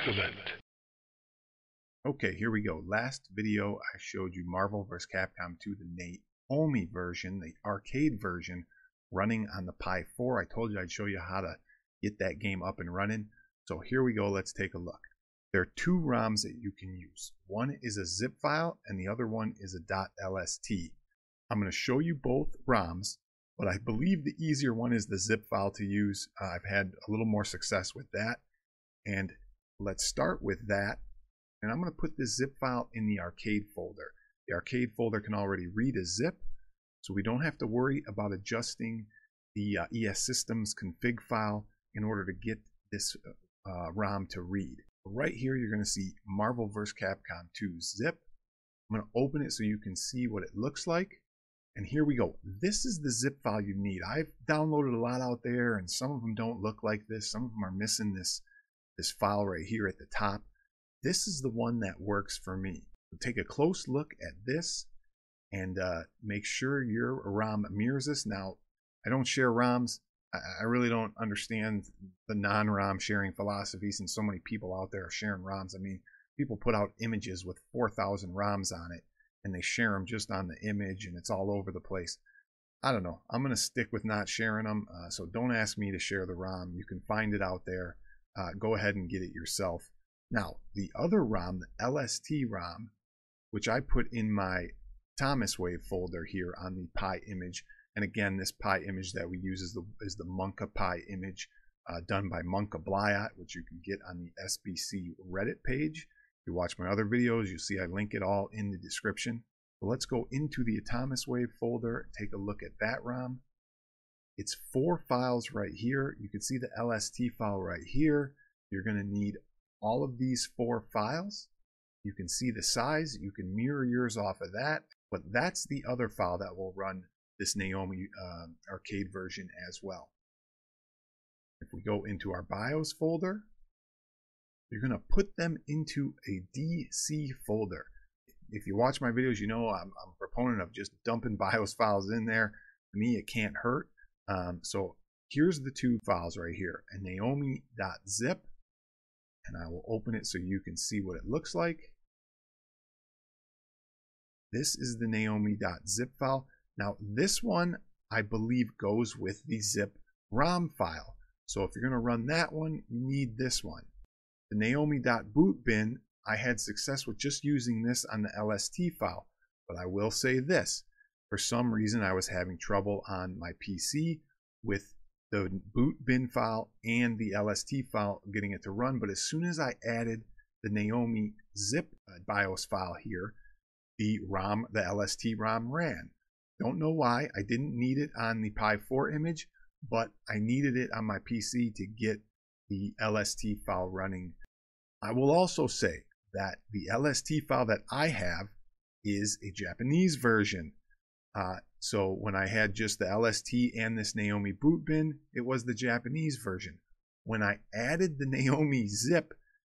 Excellent. Okay, here we go. Last video I showed you Marvel vs. Capcom 2, the Naomi version, the arcade version, running on the Pi 4. I told you I'd show you how to get that game up and running. So here we go. Let's take a look. There are two ROMs that you can use. One is a zip file and the other one is a .lst. I'm going to show you both ROMs, but I believe the easier one is the zip file to use. Uh, I've had a little more success with that. And let's start with that. And I'm going to put this zip file in the arcade folder. The arcade folder can already read a zip, so we don't have to worry about adjusting the uh, ES Systems config file in order to get this uh, ROM to read. Right here, you're going to see Marvel vs. Capcom 2 zip. I'm going to open it so you can see what it looks like. And here we go. This is the zip file you need. I've downloaded a lot out there, and some of them don't look like this. Some of them are missing this, this file right here at the top. This is the one that works for me. So take a close look at this and uh, make sure your ROM mirrors this. Now, I don't share ROMs. I really don't understand the non-ROM sharing philosophy since so many people out there are sharing ROMs. I mean, people put out images with 4,000 ROMs on it and they share them just on the image and it's all over the place. I don't know. I'm going to stick with not sharing them. Uh, so don't ask me to share the ROM. You can find it out there. Uh, go ahead and get it yourself. Now, the other ROM, the LST ROM, which I put in my Atomiswave folder here on the Pi image. And again, this Pi image that we use is the, is the Monka Pi image uh, done by Monka Blyat, which you can get on the SBC Reddit page. If you watch my other videos, you'll see I link it all in the description. But let's go into the Atomiswave folder, take a look at that ROM. It's four files right here. You can see the LST file right here. You're going to need all of these four files. You can see the size. You can mirror yours off of that. But that's the other file that will run this Naomi uh, arcade version as well. If we go into our BIOS folder, you're going to put them into a DC folder. If you watch my videos, you know I'm, I'm a proponent of just dumping BIOS files in there. To me, it can't hurt. Um, so here's the two files right here, a naomi.zip, and I will open it so you can see what it looks like. This is the naomi.zip file. Now this one, I believe, goes with the zip ROM file. So if you're going to run that one, you need this one. The naomi.bootbin, I had success with just using this on the LST file. But I will say this, for some reason I was having trouble on my PC with the boot bin file and the LST file getting it to run. But as soon as I added the Naomi zip uh, BIOS file here, the ROM, the LST ROM ran. Don't know why. I didn't need it on the Pi 4 image, but I needed it on my PC to get the LST file running. I will also say that the LST file that I have is a Japanese version. Uh, so when I had just the LST and this Naomi boot bin, it was the Japanese version. When I added the Naomi zip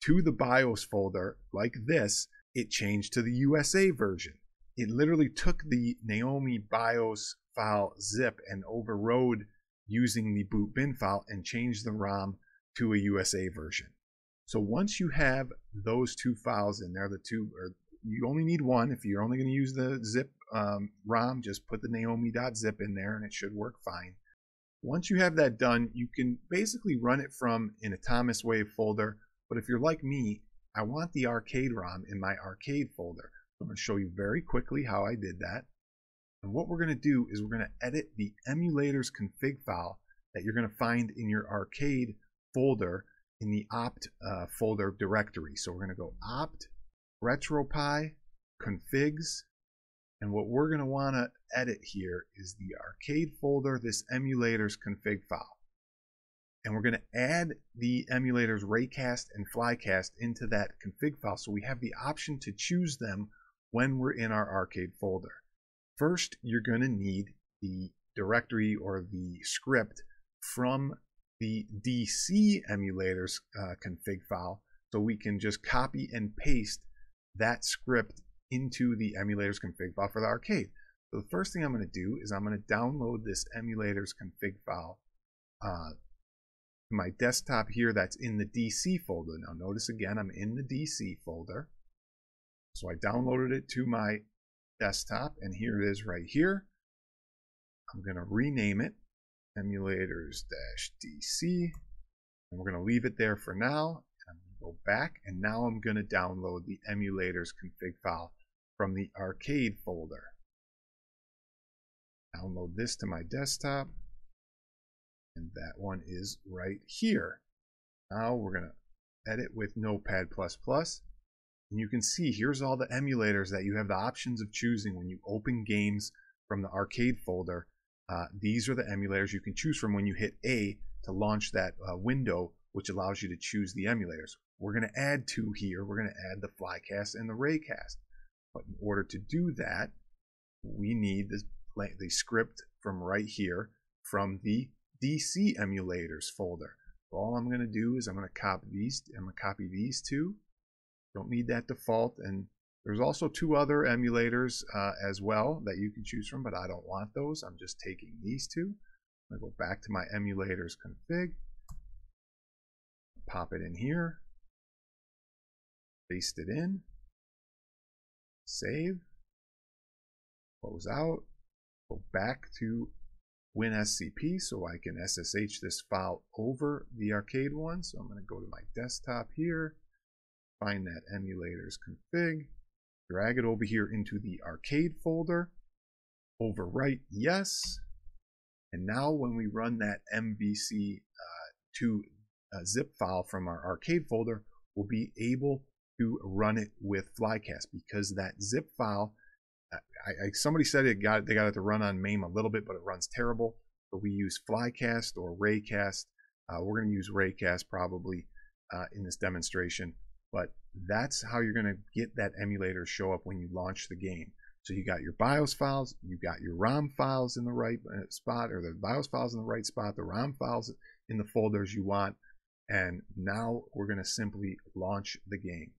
to the BIOS folder like this, it changed to the USA version. It literally took the Naomi BIOS file zip and overrode using the boot bin file and changed the ROM to a USA version. So once you have those two files in there, the two, or you only need one. If you're only going to use the zip um, ROM, just put the naomi.zip in there and it should work fine. Once you have that done, you can basically run it from an Atomiswave folder. But if you're like me, I want the arcade ROM in my arcade folder. I'm going to show you very quickly how I did that. And what we're going to do is we're going to edit the emulators config file that you're going to find in your arcade folder in the opt uh, folder directory. So we're going to go opt retropie configs and what we're going to want to edit here is the arcade folder, this emulators config file. And we're going to add the emulators reicast and flycast into that config file so we have the option to choose them when we're in our arcade folder. First, you're going to need the directory or the script from the DC emulators uh, config file so we can just copy and paste that script into the emulators config file for the arcade. So the first thing I'm going to do is I'm going to download this emulators config file uh, my desktop here that's in the DC folder. Now notice again, I'm in the DC folder. So I downloaded it to my desktop and here it is right here. I'm going to rename it emulators-dc and we're going to leave it there for now. I'm going to go back and now I'm going to download the emulators config file from the arcade folder. Download this to my desktop and that one is right here. Now we're going to edit with Notepad++. And you can see here's all the emulators that you have the options of choosing when you open games from the arcade folder. Uh, these are the emulators you can choose from when you hit A to launch that uh, window, which allows you to choose the emulators. We're going to add two here. We're going to add the Flycast and the Reicast. But in order to do that, we need the, the script from right here from the DC emulators folder. All I'm going to do is I'm going to copy these. I'm going to copy these two. Don't need that default. And there's also two other emulators uh, as well that you can choose from, but I don't want those. I'm just taking these two. To go back to my emulators config. Pop it in here. Paste it in. Save. Close out. Go back to WinSCP so I can SSH this file over the arcade one. So I'm going to go to my desktop here, find that emulators config, drag it over here into the arcade folder, overwrite yes, and now when we run that MVC2 uh, uh, zip file from our arcade folder, we'll be able to run it with Flycast because that zip file I, I, somebody said it got they got it to run on MAME a little bit, but it runs terrible. But we use Flycast or Reicast. Uh, we're going to use Reicast probably uh, in this demonstration, but that's how you're going to get that emulator show up when you launch the game. So you got your BIOS files, you got your ROM files in the right uh, spot, or the BIOS files in the right spot, the ROM files in the folders you want, and now we're going to simply launch the game.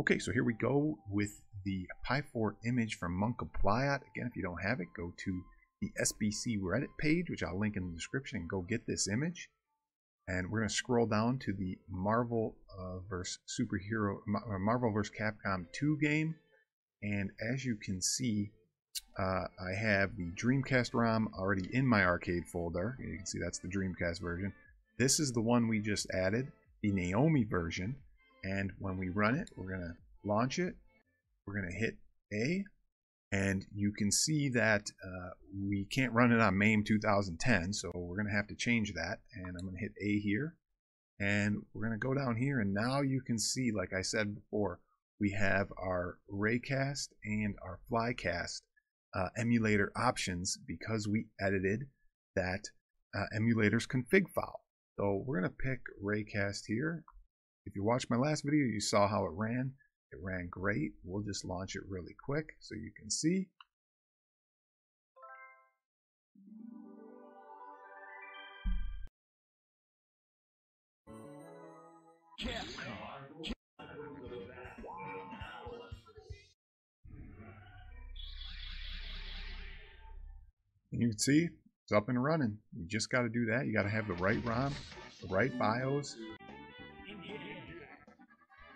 Okay, so here we go with the Pi 4 image from Monkapliot. Again, if you don't have it, go to the SBC Reddit page, which I'll link in the description, and go get this image. And we're going to scroll down to the Marvel uh, vs. Superhero, uh, Marvel vs. Capcom 2 game. And as you can see, uh, I have the Dreamcast ROM already in my arcade folder. You can see that's the Dreamcast version. This is the one we just added, the Naomi version. And when we run it, we're going to launch it. We're going to hit A. And you can see that uh, we can't run it on MAME 2010, so we're going to have to change that. And I'm going to hit A here. And we're going to go down here, and now you can see, like I said before, we have our Reicast and our Flycast uh, emulator options because we edited that uh, emulator's config file. So we're going to pick Reicast here if you watched my last video, you saw how it ran. It ran great. We'll just launch it really quick so you can see. you can see it's up and running. You just got to do that. You got to have the right ROM, the right BIOS,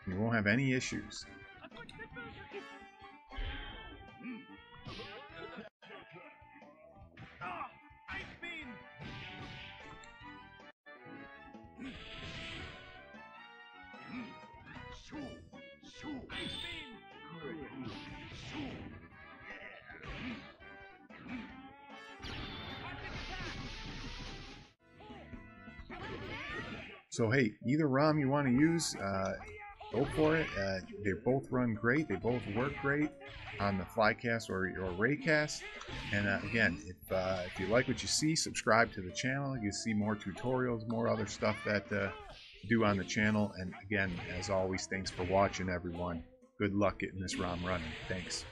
you won't have any issues. So hey, either ROM you want to use, uh, go for it. Uh, they both run great. They both work great on the Flycast or, or Reicast. And uh, again, if, uh, if you like what you see, subscribe to the channel. You see more tutorials, more other stuff that uh, do on the channel. And again, as always, thanks for watching, everyone. Good luck getting this ROM running. Thanks.